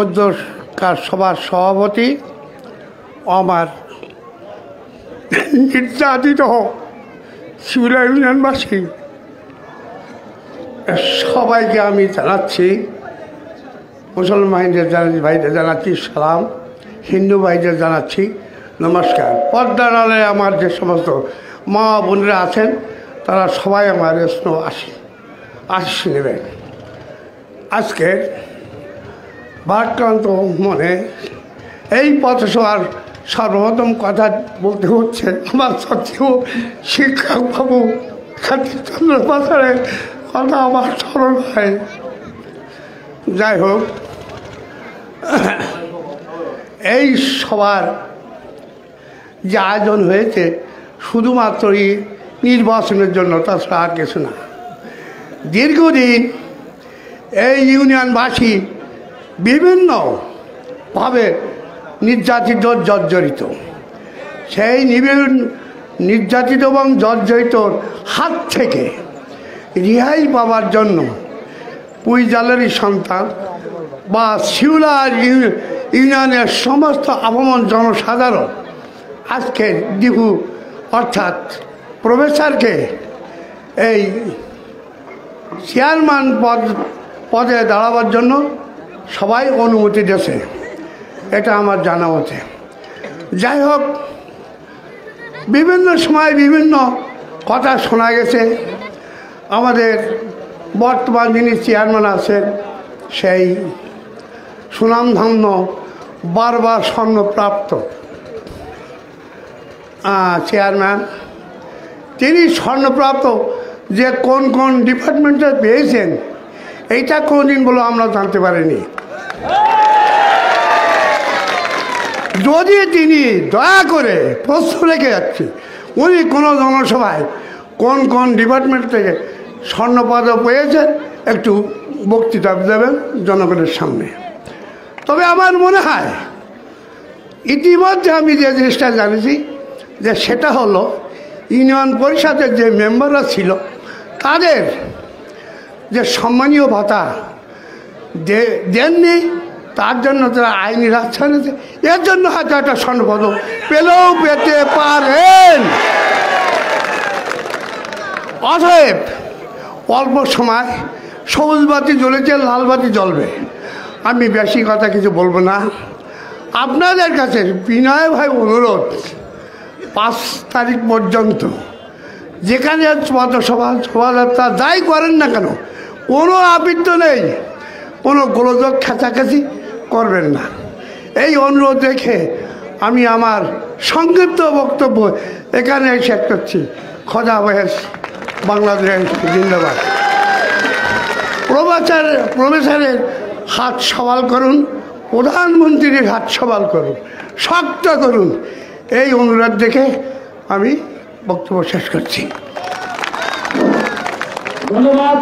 অধ্যক্ষার সভার সভাপতি, আমার নির্যাতিত শিবিলা ইউনিয়নবাসী। সবাইকে আমি জানাচ্ছি মুসলমানদের জানাচ্ছি, ভাইদের জানাচ্ছি সালাম, হিন্দু ভাইদের জানাচ্ছি নমস্কার। পর্দার আলে আমার যে সমস্ত মা বোনেরা আছেন, তারা সবাই আমার স্নো আসি আশিস নেবেন। আজকে ভারাক্রান্ত মনে। এই পথসভার সর্বপ্রথম কথা বলতে হচ্ছে, আমার সত্ত্বেও শিক্ষক বাবু খাতিরচন্দ্র পাথারের কথা আমার স্মরণ হয়। যাই হোক, এই সবার যে আয়োজন হয়েছে শুধুমাত্রই নির্বাচনের জন্য, তাছাড়া আর কিছু না। দীর্ঘদিন এই ইউনিয়নবাসী বিভিন্নভাবে নির্যাতিত জর্জরিত। সেই নিবিড় নির্যাতিত এবং জর্জরিতর হাত থেকে রিহাই পাওয়ার জন্য পুইজালেরই সন্তান বা শিউলা ইউ- ইউনিয়নের সমস্ত আবমন জনসাধারণ আজকে দিঘু অর্থাৎ প্রফেসরকে এই চেয়ারম্যান পদ পদে দাঁড়াবার জন্য সবাই অনুমতি দিয়েছে। এটা আমার জানা মতে। যাই হোক, বিভিন্ন সময় বিভিন্ন কথা শোনা গেছে। আমাদের বর্তমান যিনি চেয়ারম্যান আছেন, সেই সুনামধন্য বারবার স্বর্ণপ্রাপ্ত চেয়ারম্যান। তিনি স্বর্ণপ্রাপ্ত যে কোন কোন ডিপার্টমেন্টে পেয়েছেন এইটা কোনদিন বলে আমরা জানতে পারিনি। যদি তিনি দয়া করে প্রশ্ন রেখে যাচ্ছি, উনি কোনো জনসভায় কোন কোন ডিপার্টমেন্ট থেকে স্বর্ণপদক পেয়েছেন একটু বক্তৃতা দেবেন জনগণের সামনে। তবে আমার মনে হয়, ইতিমধ্যে আমি যে জিনিসটা জানিছি, যে সেটা হলো, ইউনিয়ন পরিষদের যে মেম্বাররা ছিল, তাদের যে সম্মানীয় ভাতা দেননি, তার জন্য তারা আইনি রাস্তা নিয়েছে এর জন্য হয়তো একটা স্বর্ণপদক পেলেও পেতে পারেন। অতএব অল্প সময় সবুজ বাতি জ্বলেছে, লাল বাতি জ্বলবে। আমি বেশি কথা কিছু বলব না। আপনাদের কাছে বিনয় ভাই অনুরোধ, পাঁচ তারিখ পর্যন্ত যেখানে পথসভা শোভাযাত্রা যাই করেন না কেন কোনো আবৃত্ত নেই। কোনো গোলযোগ খেঁচাখেঁচি করবেন না। এই অনুরোধ রেখে আমি আমার সংক্ষিপ্ত বক্তব্য এখানে শেষ করছি। খোদা বয়স বাংলাদেশ জিন্দাবাদ। প্রফেসর প্রফেসরের হাত সওয়াল করুন, প্রধানমন্ত্রীর হাত সওয়াল করুন, শক্ত করুন। এই অনুরোধ দেখে আমি বক্তব্য শেষ করছি। ধন্যবাদ।